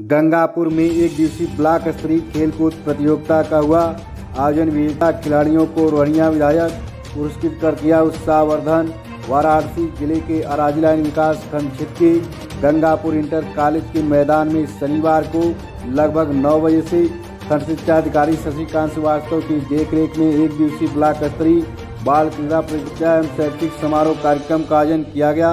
गंगापुर में एक दिवसीय ब्लॉक स्तरीय खेलकूद प्रतियोगिता का हुआ। आयोजन विजेता खिलाड़ियों को रोहनिया विधायक पुरस्कृत कर किया उत्साहवर्धन, वाराणसी ज़िले के अराजिला विकास खंड क्षेत्र के गंगापुर इंटर कॉलेज के मैदान में शनिवार को लगभग 9 बजे से खंड शिक्षा अधिकारी शशिकांत श्रीवास्तव की देखरेख में एक दिवसीय ब्लॉक स्तरीय बाल क्रीड़ा प्रतियोगिता एवं शैक्षिक समारोह कार्यक्रम का आयोजन किया गया।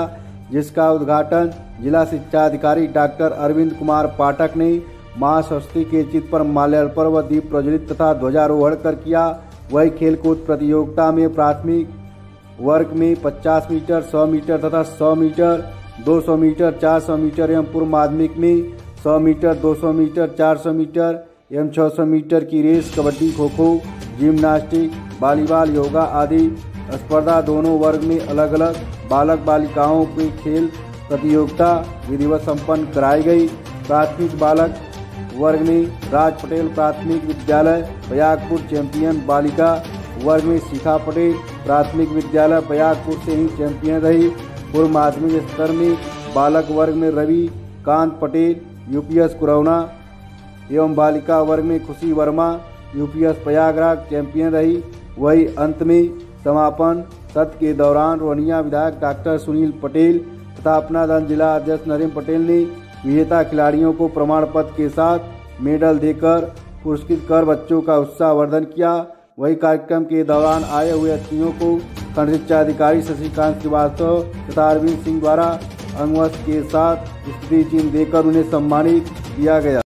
जिसका उद्घाटन जिला शिक्षा अधिकारी डॉक्टर अरविंद कुमार पाठक ने माँ सरस्वती के चित्र पर माल्यार्पण व दीप प्रज्वलित तथा ध्वजारोहण कर किया। वही खेलकूद प्रतियोगिता में प्राथमिक वर्ग में 50 मीटर 100 मीटर तथा 100 मीटर 200 मीटर 400 मीटर एवं पूर्व माध्यमिक में 100 मीटर 200 मीटर 400 मीटर एवं 600 मीटर की race, kabaddi kho kho gymnastic, volleyball, yoga आदि स्पर्धा दोनों वर्ग में अलग अलग बालक बालिकाओं की खेल प्रतियोगिता विधिवत संपन्न कराई गई। प्राथमिक बालक वर्ग में राज पटेल प्राथमिक विद्यालय प्रयागपुर चैंपियन बालिका वर्ग में शिखा पटेल प्राथमिक विद्यालय प्रयागपुर से ही चैंपियन रही। पूर्व माध्यमिक स्तर में बालक वर्ग में रवि कांत पटेल, यूपीएस कुरौना एवं बालिका वर्ग में खुशी वर्मा, यूपीएस प्रयागराज चैंपियन रही। वही अंत में समापन। सत्र के दौरान रोहनिया विधायक डॉक्टर सुनील पटेल तथा अपना दल जिला अध्यक्ष नरेंद्र पटेल ने विजेता खिलाड़ियों को प्रमाण पत्र के साथ मेडल देकर पुरस्कृत कर बच्चों का उत्साह वर्धन किया। वही कार्यक्रम के दौरान आए हुए अतिथियों को खंड शिक्षा अधिकारी शशिकांत श्रीवास्तव तथा अरविंद सिंह द्वारा अंगवस्त्र के साथ स्त्री चिन्ह देकर उन्हें सम्मानित किया गया।